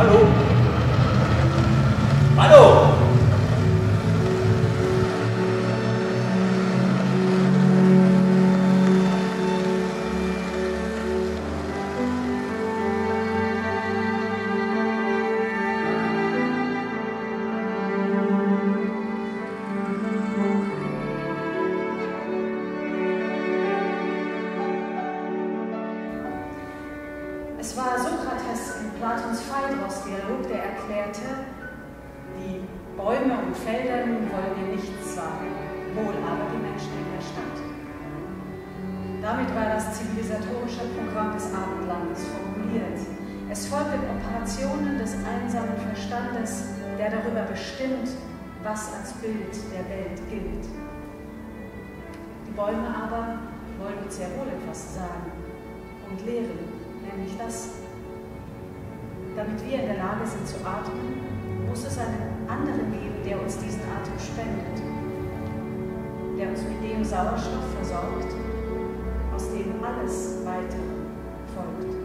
Bra, bra. Es war Sokrates in Platons Phaedros-Dialog, der erklärte, die Bäume und Felder nun wollen wir nichts sagen, wohl aber die Menschen in der Stadt. Damit war das zivilisatorische Programm des Abendlandes formuliert. Es folgten Operationen des einsamen Verstandes, der darüber bestimmt, was als Bild der Welt gilt. Die Bäume aber wollen uns sehr wohl etwas sagen und lehren, nämlich das. Damit wir in der Lage sind zu atmen, muss es einen anderen geben, der uns diesen Atem spendet, der uns mit dem Sauerstoff versorgt, aus dem alles weitere folgt.